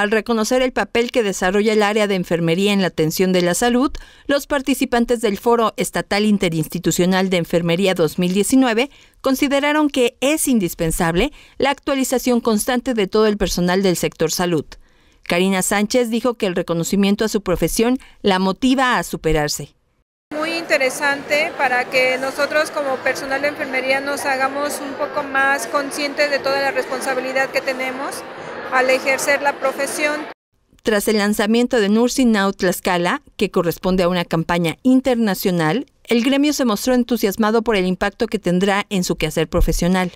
Al reconocer el papel que desarrolla el área de enfermería en la atención de la salud, los participantes del Foro Estatal Interinstitucional de Enfermería 2019 consideraron que es indispensable la actualización constante de todo el personal del sector salud. Karina Sánchez dijo que el reconocimiento a su profesión la motiva a superarse. Muy interesante para que nosotros como personal de enfermería nos hagamos un poco más conscientes de toda la responsabilidad que tenemos al ejercer la profesión. Tras el lanzamiento de Nursing Now Tlaxcala, que corresponde a una campaña internacional, el gremio se mostró entusiasmado por el impacto que tendrá en su quehacer profesional.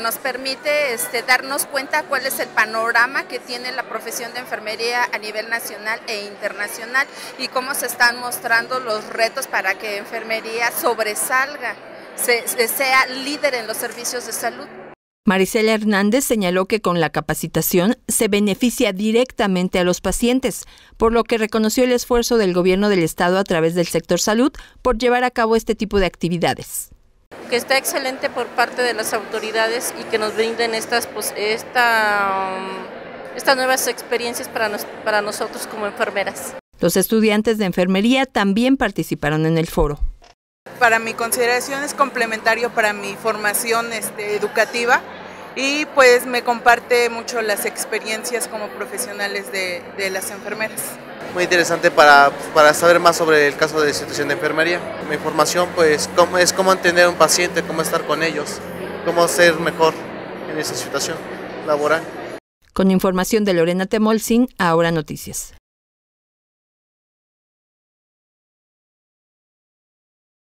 Nos permite este, darnos cuenta cuál es el panorama que tiene la profesión de enfermería a nivel nacional e internacional y cómo se están mostrando los retos para que enfermería sobresalga, sea líder en los servicios de salud. Marisela Hernández señaló que con la capacitación se beneficia directamente a los pacientes, por lo que reconoció el esfuerzo del gobierno del estado a través del sector salud por llevar a cabo este tipo de actividades. Que está excelente por parte de las autoridades y que nos brinden estas, pues, esta, um, estas nuevas experiencias para, para nosotros como enfermeras. Los estudiantes de enfermería también participaron en el foro para mi consideración es complementario para mi formación este, educativa y pues me comparte mucho las experiencias como profesionales de, de las enfermeras. Muy interesante para, para, saber más sobre el caso de situación de enfermería. Mi formación pues cómo, es cómo entender a un paciente, cómo estar con ellos, cómo ser mejor en esa situación laboral. Con información de Lorena Temolsin, ahora noticias.